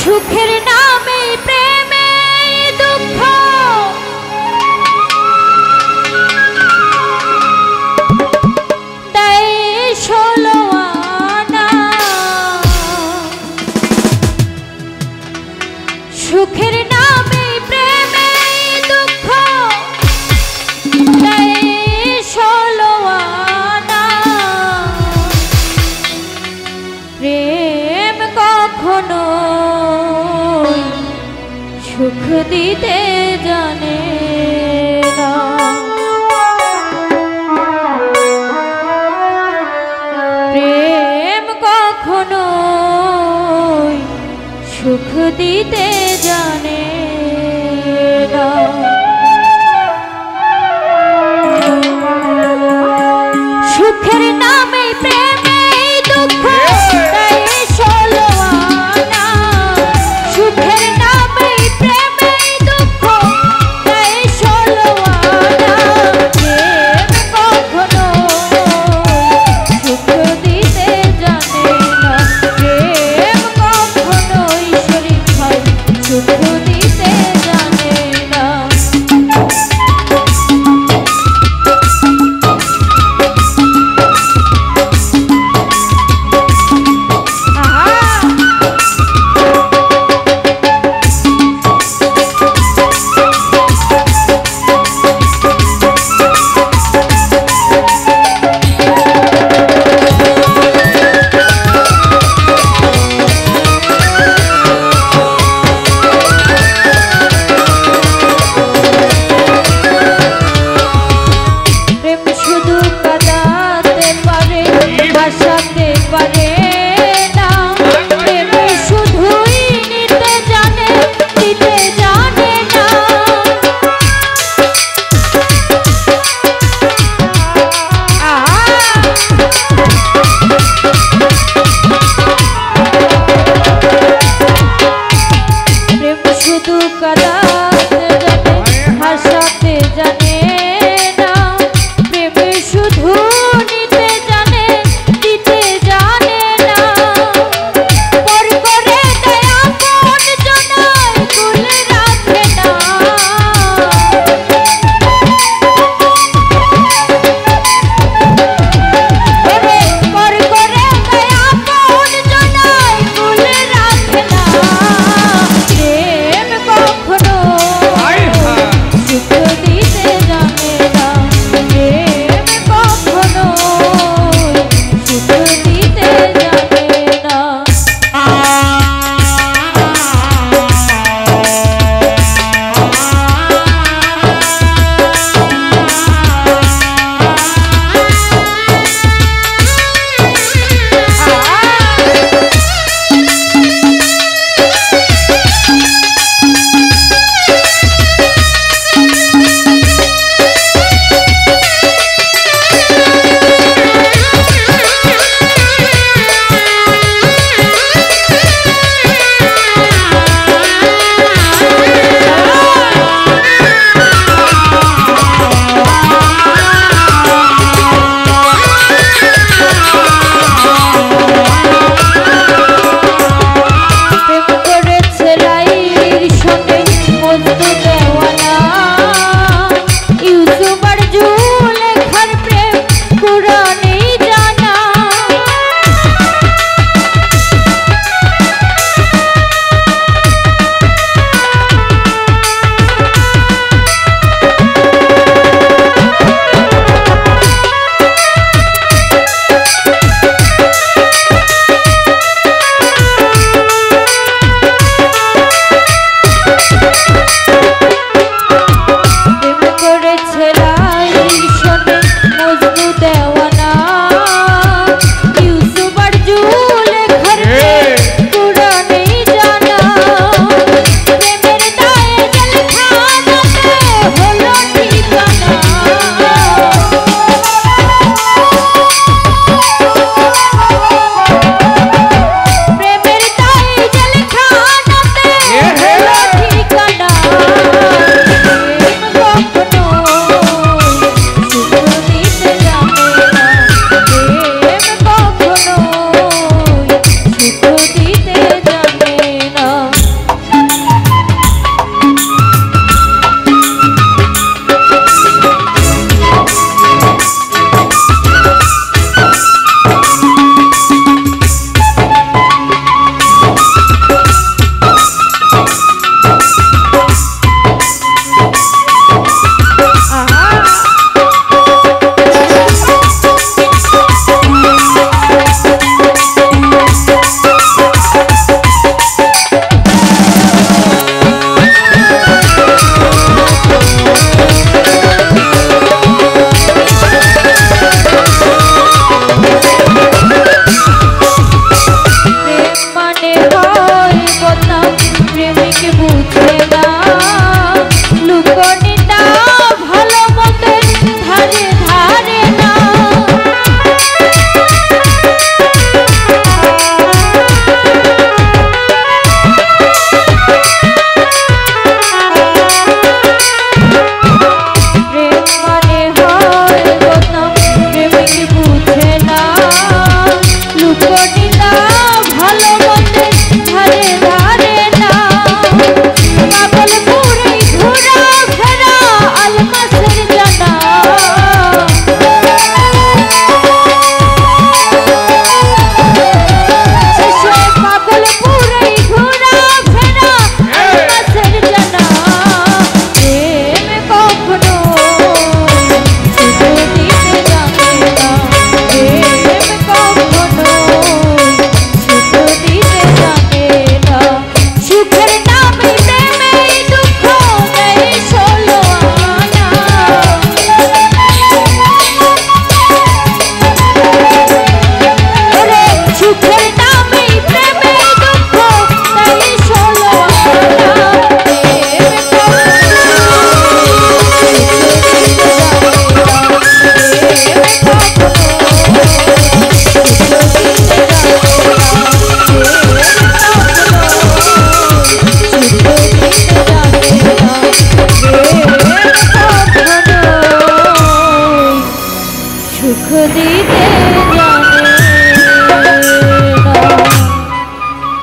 সুখের